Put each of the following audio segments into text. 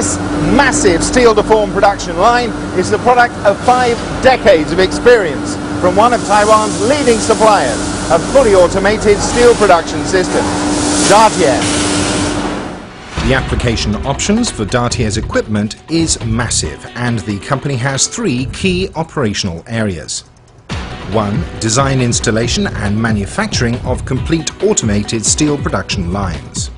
This massive steel deform production line is the product of five decades of experience from one of Taiwan's leading suppliers of fully automated steel production systems, Dartier. The application options for Dartier's equipment is massive and the company has three key operational areas. 1. Design installation and manufacturing of complete automated steel production lines.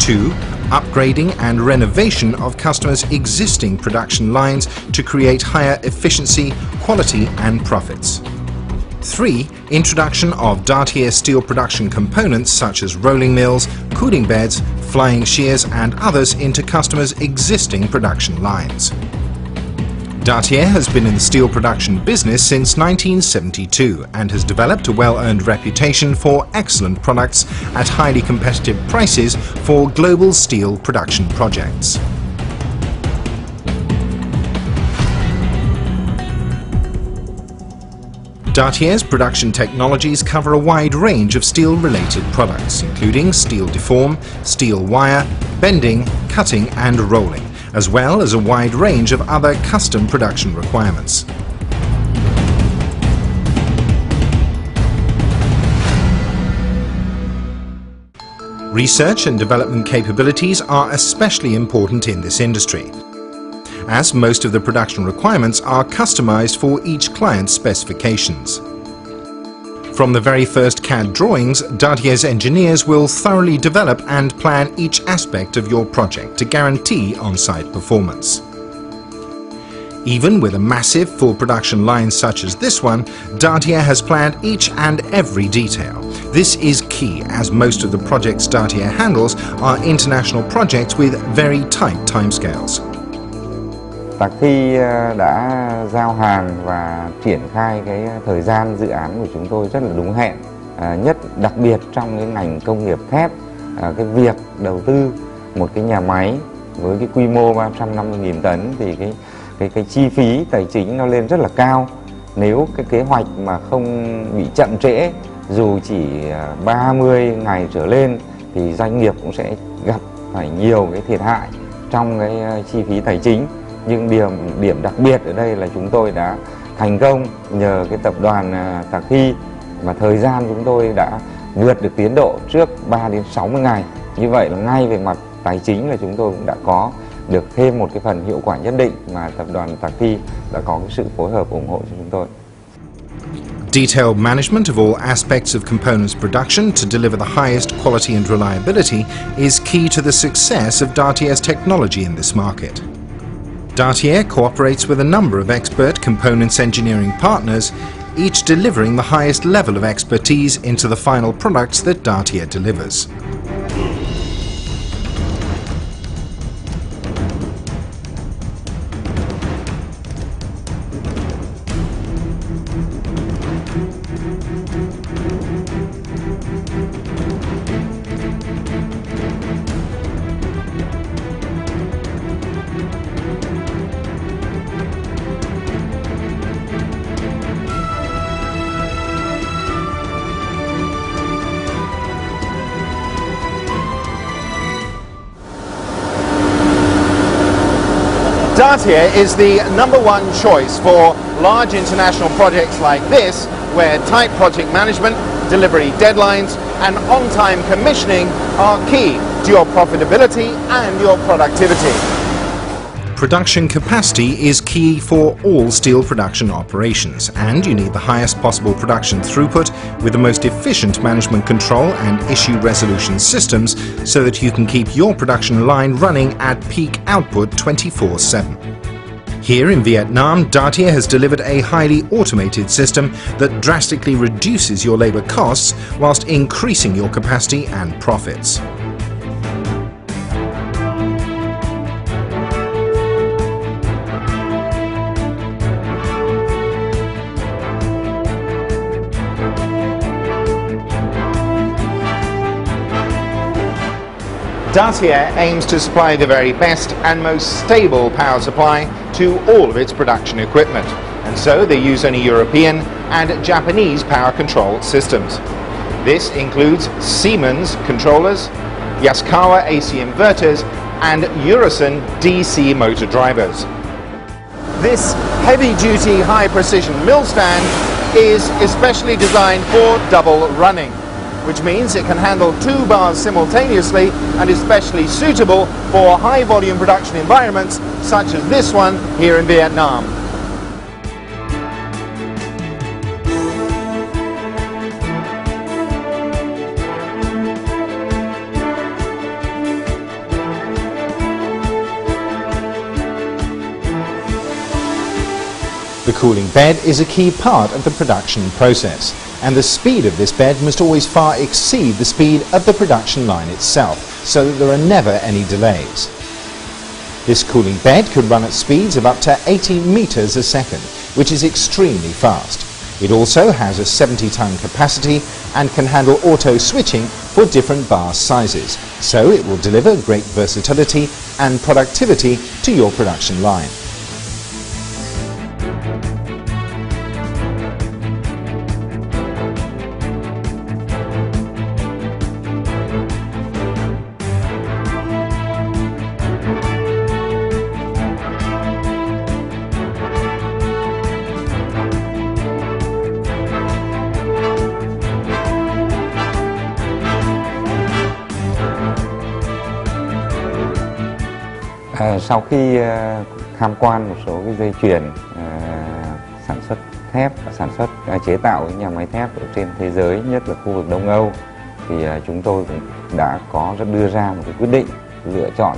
2. Upgrading and renovation of customers' existing production lines to create higher efficiency, quality and profits. 3. Introduction of Dartier steel production components such as rolling mills, cooling beds, flying shears and others into customers' existing production lines. Dartier has been in the steel production business since 1972 and has developed a well-earned reputation for excellent products at highly competitive prices for global steel production projects. Dartier's production technologies cover a wide range of steel-related products, including steel deform, steel wire, bending, cutting and rolling, as well as a wide range of other custom production requirements. Research and development capabilities are especially important in this industry as most of the production requirements are customized for each client's specifications. From the very first CAD drawings, Dartier's engineers will thoroughly develop and plan each aspect of your project to guarantee on-site performance. Even with a massive full production line such as this one, Dartier has planned each and every detail. This is key as most of the projects Dartier handles are international projects with very tight timescales. Và khi ờ, đã giao hàng và triển khai cái thời gian dự án của chúng tôi rất là đúng hẹn. À, nhất đặc biệt trong cái ngành công nghiệp thép, à, cái việc đầu tư một cái nhà máy với cái quy mô 350.000 tấn thì cái cái cái chi phí tài chính nó lên rất là cao. Nếu cái kế hoạch mà không bị chậm trễ dù chỉ 30 ngày trở lên thì doanh nghiệp cũng sẽ gặp phải nhiều cái thiệt hại trong cái chi phí tài chính nhưng điểm điểm đặc biệt ở đây là chúng tôi đã thành công nhờ cái tập đoàn à, Tạc Hy và thời gian chúng tôi đã vượt được tiến độ trước 3 đến 60 ngày. Như vậy là ngay về mặt tài chính là chúng tôi cũng đã có được thêm một cái phần hiệu quả nhất định mà tập đoàn Tạc Thi đã có cái sự phối hợp ủng hộ cho chúng tôi. Detailed management of all aspects of components production to deliver the highest quality and reliability is key to the success of Dartier's technology in this market. Dartier cooperates with a number of expert components engineering partners, each delivering the highest level of expertise into the final products that Dartier delivers. Dartier is the number one choice for large international projects like this, where tight project management, delivery deadlines and on-time commissioning are key to your profitability and your productivity. Production capacity is key for all steel production operations and you need the highest possible production throughput with the most efficient management control and issue resolution systems so that you can keep your production line running at peak output 24-7. Here in Vietnam, Dartier has delivered a highly automated system that drastically reduces your labour costs whilst increasing your capacity and profits. Dartier aims to supply the very best and most stable power supply to all of its production equipment, and so they use only European and Japanese power control systems. This includes Siemens controllers, Yaskawa AC inverters, and Eurotherm DC motor drivers. This heavy-duty high-precision mill stand is especially designed for double running, which means it can handle two bars simultaneously and is specially suitable for high-volume production environments such as this one here in Vietnam. The cooling bed is a key part of the production process, and the speed of this bed must always far exceed the speed of the production line itself, so that there are never any delays. This cooling bed could run at speeds of up to 80 meters a second, which is extremely fast. It also has a 70-ton capacity and can handle auto switching for different bar sizes, so it will deliver great versatility and productivity to your production line. À, sau khi uh, tham quan một số cái dây chuyền uh, sản xuất thép và sản xuất uh, chế tạo nhà máy thép ở trên thế giới nhất là khu vực Đông Âu thì uh, chúng tôi cũng đã có rất đưa ra một cái quyết định lựa chọn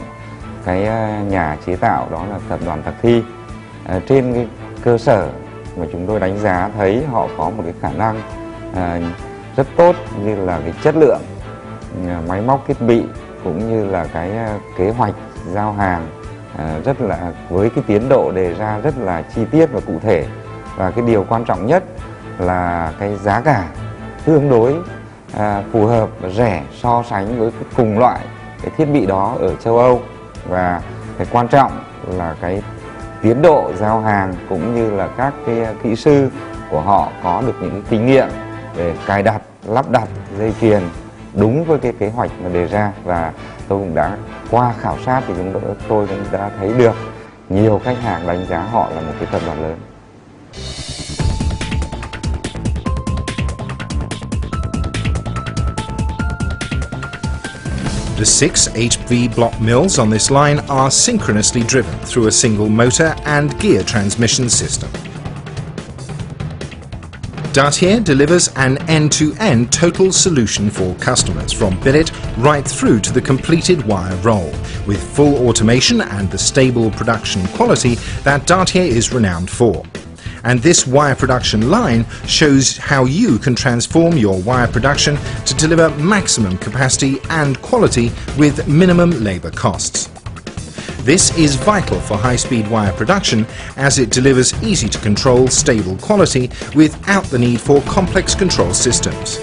cái uh, nhà chế tạo đó là tập đoàn Thạc Thi. Uh, trên cái cơ sở mà chúng tôi đánh giá thấy họ có một cái khả năng uh, rất tốt như là cái chất lượng uh, máy móc thiết bị cũng như là cái uh, kế hoạch giao hàng ờ, rất là với cái tiến độ đề ra rất là chi tiết và cụ thể. Và cái điều quan trọng nhất là cái giá cả tương đối à, phù hợp và rẻ so sánh với cùng loại cái thiết bị đó ở châu Âu. Và cái quan trọng là cái tiến độ giao hàng cũng như là các cái kỹ sư của họ có được những kinh nghiệm để cài đặt lắp đặt dây chuyền đúng với cái kế hoạch mà đề ra và tôi cũng đã qua khảo sát thì chúng tôi, tôi cũng đã thấy được nhiều khách hàng đánh giá họ là một cái tập đoàn lớn. The six HV block mills on this line are synchronously driven through a single motor and gear transmission system. Dartier delivers an end-to-end total solution for customers from billet right through to the completed wire roll with full automation and the stable production quality that Dartier is renowned for. And this wire production line shows how you can transform your wire production to deliver maximum capacity and quality with minimum labour costs. This is vital for high-speed wire production as it delivers easy-to-control, stable quality without the need for complex control systems.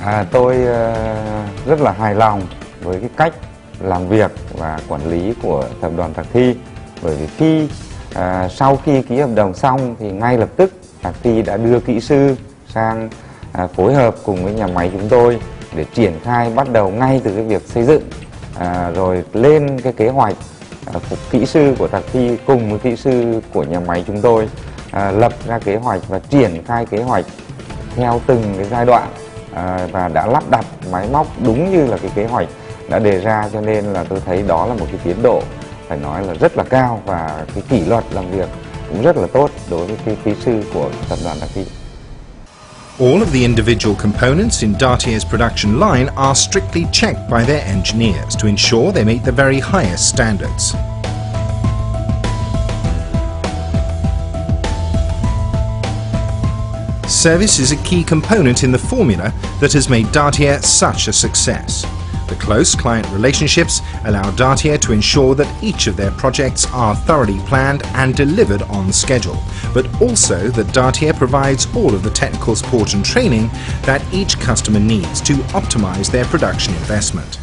À, tôi uh, rất là hài lòng với cái cách làm việc và quản lý của tập đoàn Thạc Thi bởi vì khi uh, sau khi ký hợp đồng xong thì ngay lập tức Thạc Thi đã đưa kỹ sư sang uh, phối hợp cùng với nhà máy chúng tôi để triển khai bắt đầu ngay từ cái việc xây dựng à, rồi lên cái kế hoạch à, phục kỹ sư của Thạc Thi cùng với kỹ sư của nhà máy chúng tôi à, lập ra kế hoạch và triển khai kế hoạch theo từng cái giai đoạn à, và đã lắp đặt máy móc đúng như là cái kế hoạch đã đề ra cho nên là tôi thấy đó là một cái tiến độ phải nói là rất là cao và cái kỷ luật làm việc cũng rất là tốt đối với cái kỹ sư của tập đoàn Thạc Thi. All of the individual components in Dartier's production line are strictly checked by their engineers to ensure they meet the very highest standards. Service is a key component in the formula that has made Dartier such a success. The close client relationships allow Dartier to ensure that each of their projects are thoroughly planned and delivered on schedule, but also that Dartier provides all of the technical support and training that each customer needs to optimize their production investment.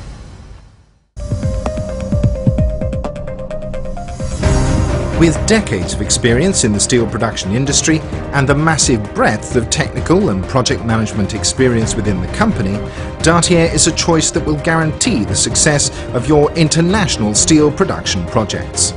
With decades of experience in the steel production industry and the massive breadth of technical and project management experience within the company, Dartier is a choice that will guarantee the success of your international steel production projects.